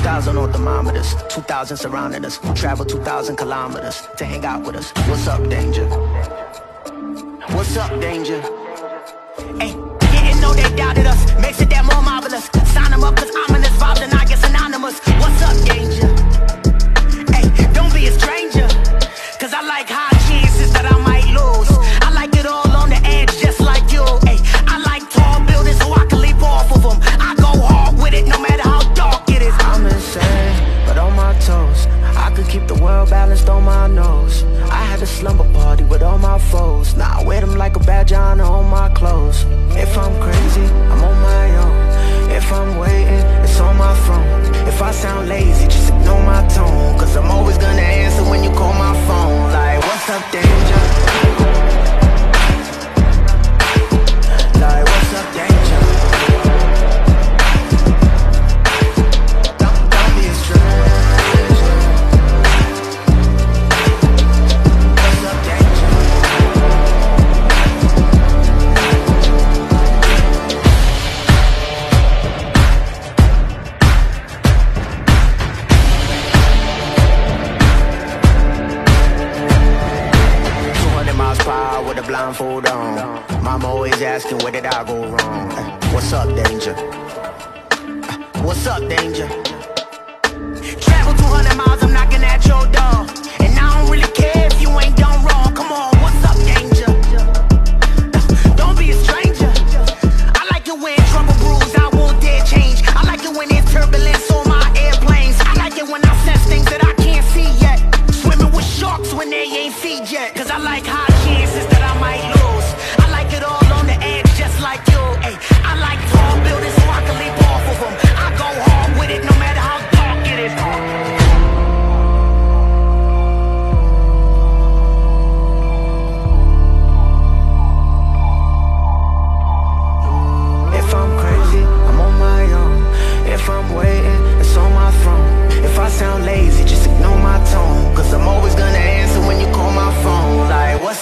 2,000 on thermometers, 2,000 surrounding us. Travel 2,000 kilometers to hang out with us. What's up, danger? What's up, danger? Hey, party with all my foes. Now I wear them like a badge on my clothes. If I'm crazy, I'm on my own. Hour with a blindfold on. Mama always asking where did I go wrong. What's up, danger? What's up, danger? Travel 200 miles, I'm knocking at your door. And I don't really care if you ain't done wrong. Come on, what's up, danger? Don't be a stranger. I like it when trouble brews, I won't dare change. I like it when there's turbulence on my airplanes. I like it when I sense things that I can't see yet. Swimming with sharks when they ain't feed yet. Cause I like high